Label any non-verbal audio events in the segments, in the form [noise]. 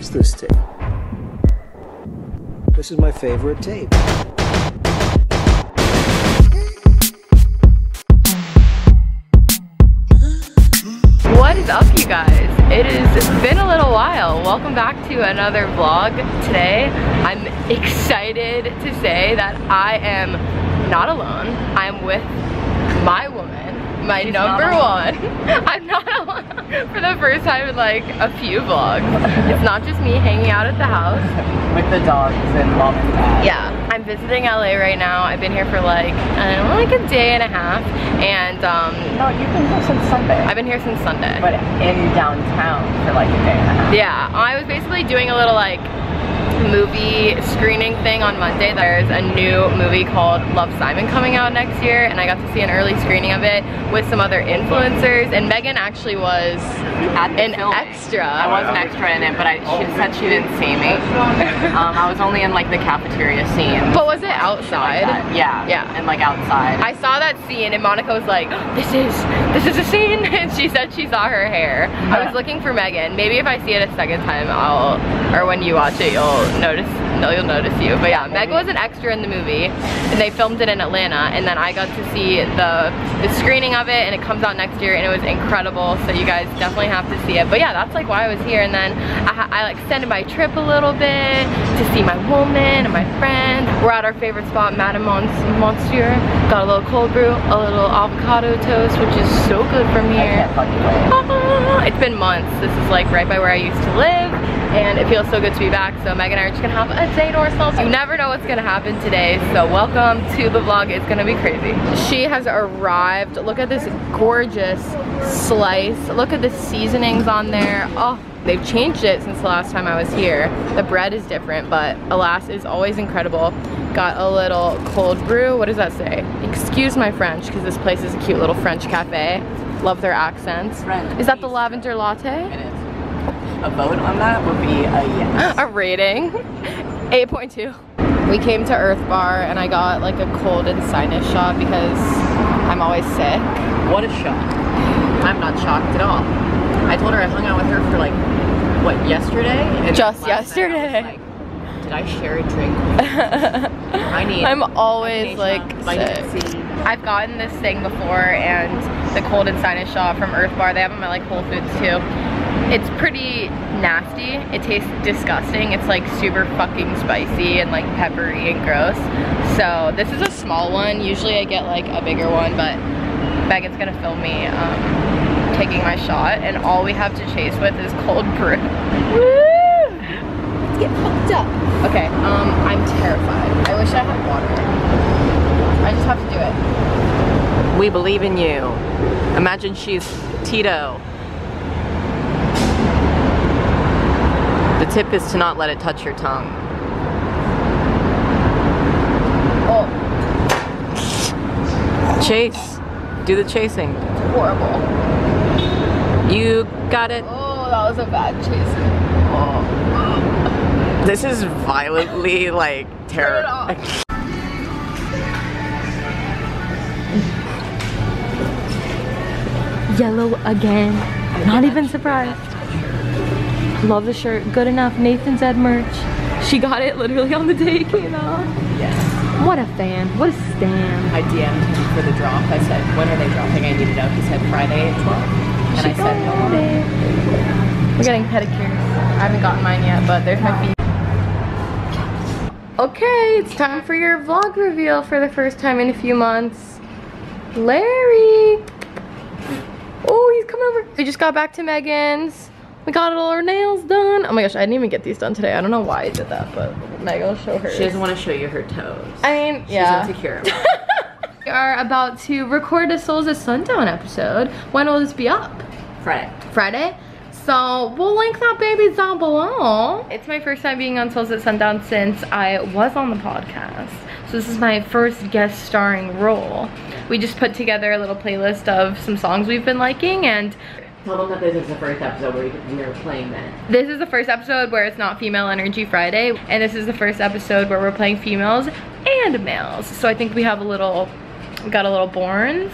What's this tape? This is my favorite tape. What is up you guys? It has been a little while. Welcome back to another vlog. Today I'm excited to say that I am not alone. I'm with my woman, my number one. [laughs] I'm not alone [laughs] for the first time in like a few vlogs. It's not just me hanging out at the house. with the dogs and mom and dad. Yeah, I'm visiting LA right now. I've been here for like, I don't know, like a day and a half. And um, No, you've been here since Sunday. I've been here since Sunday. but in downtown for like a day and a half. Yeah, I was basically doing a little like movie screening thing on Monday. There's a new movie called Love Simon coming out next year and I got to see an early screening of it with some other influencers and Meghan actually was an filming. extra. I was an extra in it, but I, she said she didn't see me. Um, I was only in like the cafeteria scene. But was it outside? Yeah. Yeah. And like outside. I saw that scene and Monica was like, this is, this is a scene [laughs] and she said she saw her hair. I was looking for Meghan. Maybe if I see it a second time I'll, or when you watch it you'll notice, no you'll notice you. But yeah, Meg was an extra in the movie and they filmed it in Atlanta and then I got to see the, the screening of it and it comes out next year and it was incredible so you guys definitely have to see it. But yeah, that's like why I was here and then I, I extended my trip a little bit to see my woman and my friend. We're at our favorite spot, Madame Mons Monsieur. Got a little cold brew, a little avocado toast, which is so good from here. can't fucking wait. Ah, It's been months. This is like right by where I used to live and it feels so good to be back. So Meg and I are just gonna have a day to ourselves. You never know what's gonna happen today. So welcome to the vlog. It's gonna be crazy. She has arrived. Look at this gorgeous slice. Look at the seasonings on there. Oh, they've changed it since the last time I was here. The bread is different, but alas, is always incredible. Got a little cold brew. What does that say? Excuse my French, because this place is a cute little French cafe. Love their accents. French Is that the lavender latte? A vote on that would be a yes. a rating 8.2 we came to earth bar and i got like a cold and sinus shot because i'm always sick What a shock. I'm not shocked at all. I told her I hung out with her for like, what, yesterday? And Just last night I yesterday. like, Did I share a drink? [laughs] I need i'm always like sick C. i've gotten this thing before and the cold and sinus shot from Earthbar they have them at like whole foods too it's pretty nasty. It tastes disgusting. It's like super fucking spicy and like peppery and gross. So this is a small one. Usually i get like a bigger one but meghan's gonna film me um, taking my shot and all we have to chase with is cold brew. Woo! let's get fucked up. Okay um i'm terrified. I wish i had water. I just have to do it. We believe in you. Imagine she's Tito. Tip is to not let it touch your tongue. oh Chase. Do the chasing. horrible You got it. oh that was a bad chase oh. This is violently like Turn it terror. Yellow again. Not even surprised. Love the shirt. Good enough. Nathan's Ed merch. She got it literally on the day it came out. Yes. What a fan. What a stan. I DM'd him for the drop. I said, when are they dropping? I need to know. He said Friday at 12. And I said, no. We're getting pedicures. I haven't gotten mine yet, but there's my feet. Okay, it's time for your vlog reveal for the first time in a few months. Larry! Oh, he's coming over. We just got back to Meghan's. We got all our nails done. Oh my gosh, I didn't even get these done today. I don't know why I did that, but Meg will show her. She doesn't want to show you her toes. I mean, She's yeah. insecure. [laughs] we are about to record a Souls at Sundown episode. When will this be up? Friday. Friday. So we'll link that baby down below. It's my first time being on Souls at Sundown since I was on the podcast. So this is my first guest starring role. We just put together a little playlist of some songs we've been liking and Tell them that this is the first episode where you're playing that. this is the first episode where it's not Female Energy Friday and this is the first episode where we're playing females and males. So I think we have a little, we got a little Borns,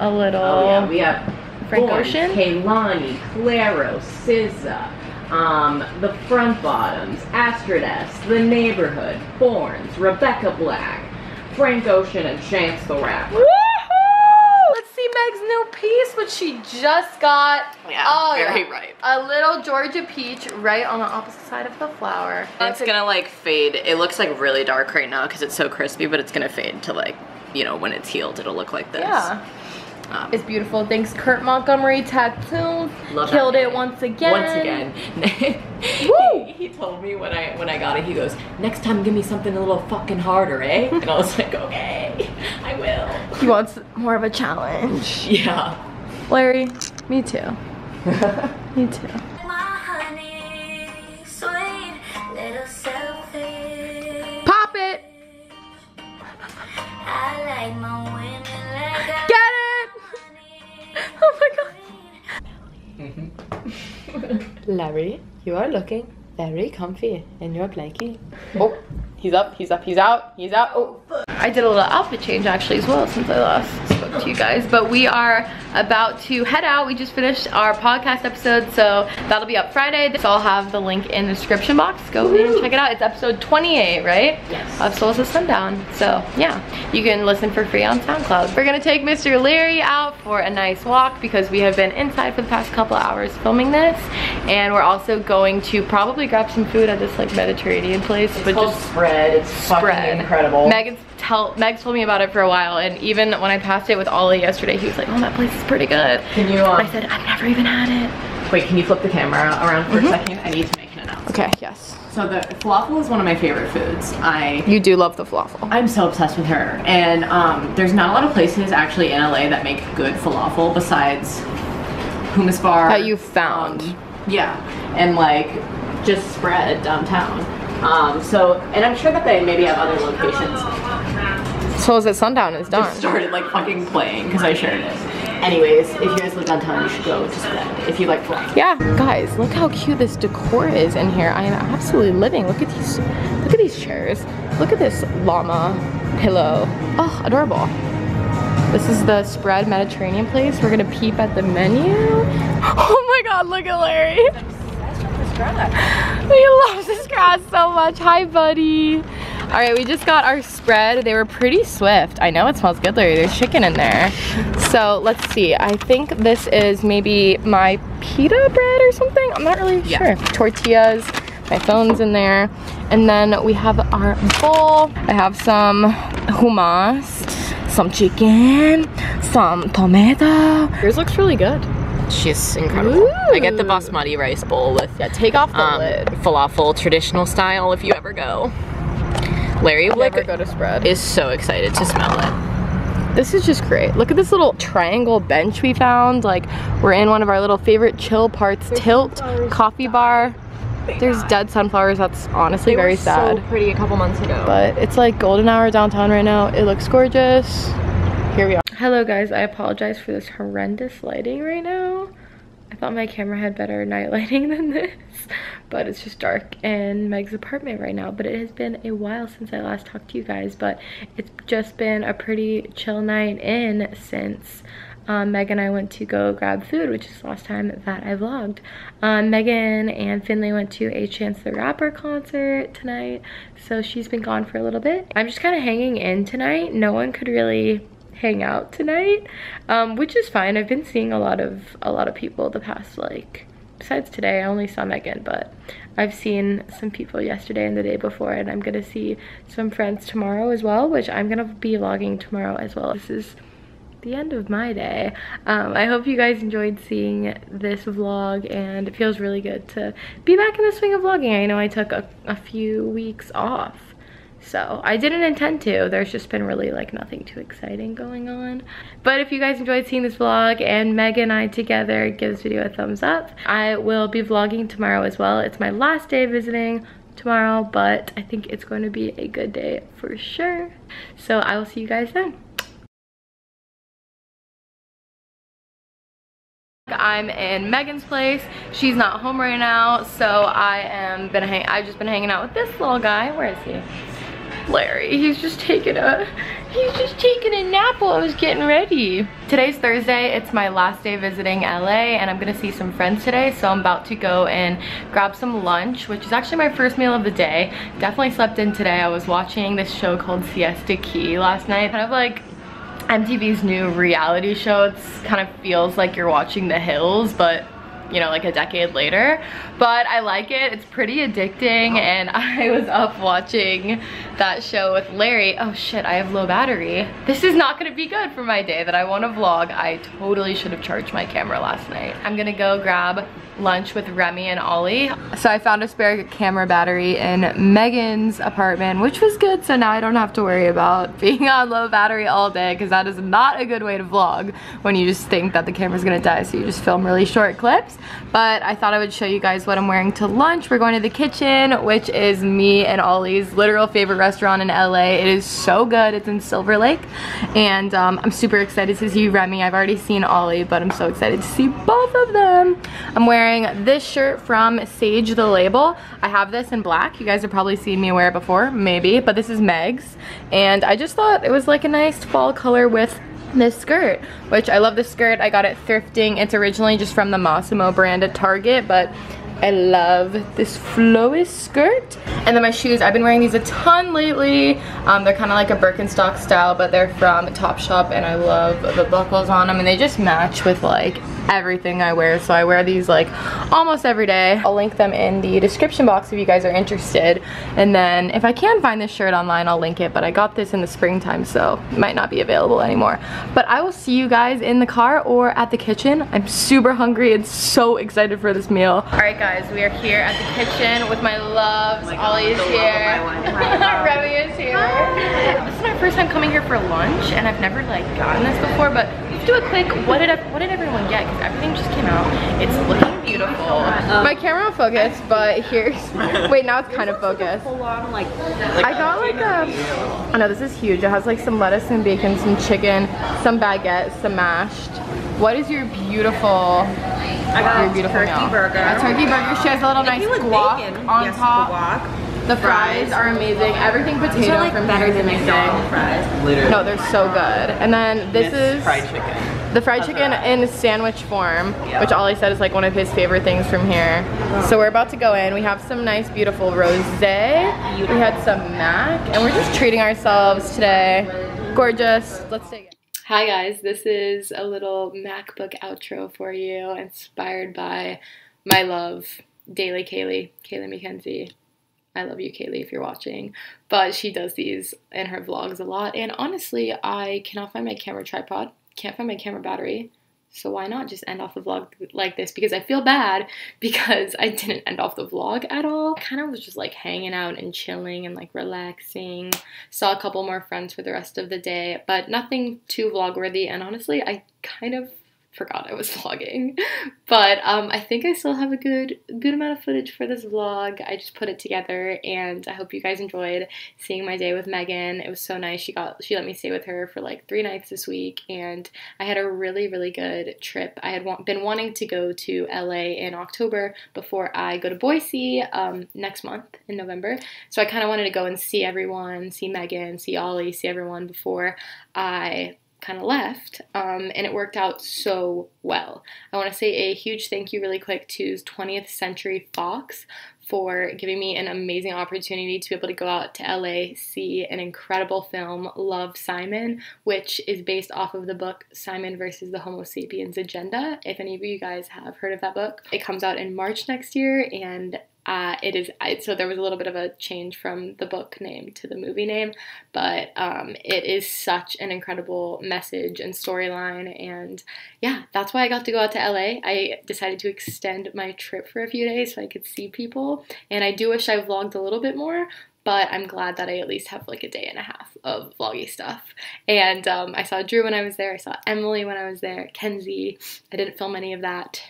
a little Oh yeah, we have Frank Born, Ocean. Kehlani, Clairo, SZA, um, the Front Bottoms, Astrid S, The Neighborhood, Borns, Rebecca Black, Frank Ocean, and Chance the Rapper. Woohoo! Meg's new piece, which she just got. Yeah, oh, very yeah. ripe. A little Georgia peach right on the opposite side of the flower. It's gonna like fade. It looks like really dark right now because it's so crispy, but it's gonna fade to like, you know, when it's healed, it'll look like this. Yeah. Um, It's beautiful. Thanks, Kurt Montgomery Tattoos. Love Killed it once again. Once again. [laughs] Woo! he, he told me when I when I got it, he goes, next time give me something a little fucking harder, eh? And I was like, okay, will. He wants more of a challenge. [laughs] Yeah. Larry, me too. [laughs] Me too. Honey, sweet little selfish. Pop it! Like like Get it! [laughs] Oh my god. Larry, you are looking very comfy in your blankie. Oh, he's up, he's up, he's out, he's out. Oh. I did a little outfit change actually as well since I last spoke to you guys. But we are about to head out. We just finished our podcast episode, so that'll be up Friday. So I'll have the link in the description box. Go in and check it out. It's episode 28, right? Yes. Of Souls of Sundown. So yeah, you can listen for free on SoundCloud. We're gonna take Mr. Larry out for a nice walk because we have been inside for the past couple hours filming this. And we're also going to probably grab some food at this like Mediterranean place. It's called spread. It's fucking incredible. Meghan's tell Meg's told me about it for a while, and even when I passed it with Ollie yesterday, he was like, "Oh, that place is pretty good." Can you? Um, I said, "I've never even had it." wait, can you flip the camera around for a second? I need to make an announcement. Okay, yes. So the falafel is one of my favorite foods. I You do love the falafel. I'm so obsessed with her. And um, there's not a lot of places actually in LA that make good falafel besides Hummus Bar. That you found. um, yeah, and like just spread downtown. Um, so, and I'm sure that they maybe have other locations. Souls at Sundown is done. Just started like fucking playing because I shared it. Anyways, if you guys live downtown, you should go to spread if you like falafel. Yeah, guys, look how cute this decor is in here. I am absolutely living. Look at these, look at these chairs. Look at this llama pillow. Oh, adorable. This is the spread Mediterranean place. We're gonna peep at the menu. [laughs] Oh my God, look at Larry. He loves this grass so much. Hi, buddy. All right, we just got our spread. They were pretty swift. I know it smells good, Larry. There's chicken in there. So let's see. I think this is maybe my pita bread or something. I'm not really Yeah. sure. Tortillas. My phone's in there. And then we have our bowl. I have some hummus, some chicken, some tomato. Yours looks really good. She's incredible. I get the Ooh. basmati rice bowl with Yeah, take off the um, lid. falafel traditional style if you ever go. Larry like go to spread. is so excited to smell it. This is just great. Look at this little triangle bench we found. Like we're in one of our little favorite chill parts, Tilt Coffee Bar. There's dead sunflowers. That's honestly very sad. So pretty a couple months ago. but it's like golden hour downtown right now. It looks gorgeous. Here we are. Hello guys, I apologize for this horrendous lighting right now. I thought my camera had better night lighting [laughs] than this, but it's just dark in Meg's apartment right now. But it has been a while since I last talked to you guys, but it's just been a pretty chill night in since um, Meg and I went to go grab food, which is the last time that I vlogged. Um, Meghan and Finley went to a Chance the Rapper concert tonight, so she's been gone for a little bit. I'm just kind of hanging in tonight. No one could really hang out tonight, um, which is fine. I've been seeing a lot of a lot of people the past like besides today. I only saw Meghan, but I've seen some people yesterday and the day before, and I'm gonna see some friends tomorrow as well, which I'm gonna be vlogging tomorrow as well. This is the end of my day. Um, I hope you guys enjoyed seeing this vlog and it feels really good to be back in the swing of vlogging. I know I took a, a few weeks off. So I didn't intend to. There's just been really like nothing too exciting going on. But if you guys enjoyed seeing this vlog and Meg and I together, give this video a thumbs up. I will be vlogging tomorrow as well. It's my last day visiting tomorrow, but I think it's going to be a good day for sure. So I will see you guys then. I'm in Meghan's place. She's not home right now, so I am been I've just been hanging out with this little guy. Where is he? Larry, he's just taking a, he's just taking a nap while I was getting ready. Today's Thursday, it's my last day visiting LA and I'm gonna see some friends today. So I'm about to go and grab some lunch, which is actually my first meal of the day. Definitely slept in today. I was watching this show called Siesta Key last night. Kind of like MTV's new reality show. It's kind of feels like you're watching The Hills, but you know, like a decade later. But I like it, it's pretty addicting and [laughs] I was up watching that show with Larry. Oh shit, I have low battery. This is not gonna be good for my day that I wanna vlog. I totally should have charged my camera last night. I'm gonna go grab lunch with Remy and Ollie. So I found a spare camera battery in Meghan's apartment, which was good. So now I don't have to worry about [laughs] being on low battery all day because that is not a good way to vlog when you just think that the camera's gonna die. So you just film really short clips. But I thought I would show you guys what I'm wearing to lunch. We're going to the kitchen, which is me and Ollie's literal favorite restaurant in LA. It is so good. It's in Silver Lake. And um, I'm super excited to see Remy. I've already seen Ollie, but I'm so excited to see both of them. I'm wearing wearing this shirt from Sage the Label. I have this in black. You guys have probably seen me wear it before, maybe, but this is Meg's. And I just thought it was like a nice fall color with this skirt, which I love this skirt. I got it thrifting. It's originally just from the Mossimo brand at Target, but I love this flowy skirt. And then my shoes, I've been wearing these a ton lately. Um, they're kind of like a Birkenstock style, but they're from Topshop and I love the buckles on them and they just match with like everything I wear. So I wear these like almost every day. I'll link them in the description box if you guys are interested. And then if I can find this shirt online, I'll link it. But I got this in the springtime, so it might not be available anymore. But I will see you guys in the car or at the kitchen. I'm super hungry and so excited for this meal. All right, guys, we are here at the kitchen with my loves. Oh Ollie is here. [laughs] Remy is here. This is my first time coming here for lunch, and I've never like gotten this before, but let's do a quick, what did, I, what did everyone get? Because everything just came out. It's looking beautiful. Um, My camera will focus, but here's, wait, now it's kind of focused. I got like a, oh, I know this is huge. It has like some lettuce and bacon, some chicken, some baguette, some mashed. What is your beautiful, I got your a beautiful turkey meal? burger. A turkey burger. She has a little nice guac bacon. on yes, top. Guac. The fries are amazing. Everything potato are like from better here is than amazing. McDonald's fries. Literally. No, they're so good. And then this is fried chicken. the fried chicken in sandwich form, which Ollie said is like one of his favorite things from here. Oh. So we're about to go in. We have some nice, beautiful rosé. We had some mac, and we're just treating ourselves today. Gorgeous. Let's take it. Hi guys, this is a little MacBook outro for you, inspired by my love, Daily Kaylee, Kaylee McKenzie. I love you, Kaylee, if you're watching. But she does these in her vlogs a lot. And honestly, I cannot find my camera tripod, can't find my camera battery. So why not just end off the vlog like this? Because I feel bad [laughs] because I didn't end off the vlog at all. Kind of was just like hanging out and chilling and like relaxing. Saw a couple more friends for the rest of the day, but nothing too vlog worthy. And honestly, I kind of forgot I was [laughs] vlogging. But um, I think I still have a good good amount of footage for this vlog. I just put it together and I hope you guys enjoyed seeing my day with Meghan. It was so nice. She got she let me stay with her for like three nights this week and I had a really really good trip. I had wa- been wanting to go to LA in October before I go to Boise um, next month in November. So I kind of wanted to go and see everyone, see Meghan, see Ollie, see everyone before I kind of left, um, and it worked out so well. I want to say a huge thank you, really quick, to 20th Century Fox for giving me an amazing opportunity to be able to go out to LA, see an incredible film, Love Simon, which is based off of the book Simon versus the Homo sapiens Agenda. If any of you guys have heard of that book, it comes out in March next year, and uh, it is so there was a little bit of a change from the book name to the movie name, but um, it is such an incredible message and storyline, and yeah, that's why I got to go out to LA. I decided to extend my trip for a few days so I could see people, and I do wish I vlogged a little bit more. But I'm glad that I at least have like a day and a half of vloggy stuff. And um, I saw Drew when I was there. I saw Emily when I was there. Kenzie. I didn't film any of that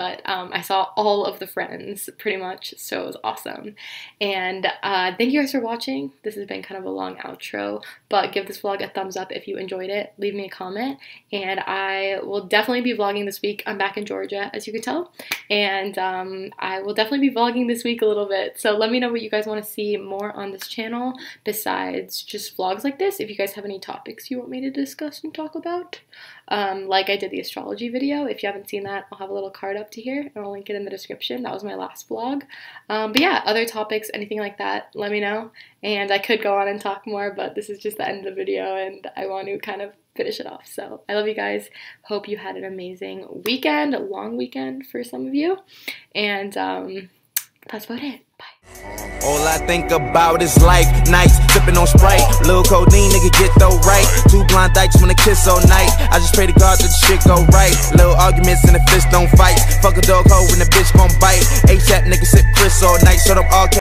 but um, I saw all of the friends pretty much, so it was awesome. And uh, thank you guys for watching. This has been kind of a long outro, but give this vlog a thumbs up if you enjoyed it. Leave me a comment, and I will definitely be vlogging this week. I'm back in Georgia, as you can tell, and um, I will definitely be vlogging this week a little bit. So let me know what you guys want to see more on this channel besides just vlogs like this. If you guys have any topics you want me to discuss and talk about, um, like I did the astrology video. If you haven't seen that, I'll have a little card up to here and I'll link it in the description. That was my last vlog. Um, but yeah, other topics, anything like that, let me know. And I could go on and talk more, but this is just the end of the video and I want to kind of finish it off. So I love you guys. Hope you had an amazing weekend, a long weekend for some of you. And um, that's about it. Bye. All I think about is life, nights sipping on Sprite. Little codeine, nigga, get though right. Two blind dykes wanna kiss all night. I just pray to God that the shit go right. Little arguments and the fist don't fight. Fuck a dog hoe when the bitch gon' bite. ASAP nigga sip Chris all night. Shut up all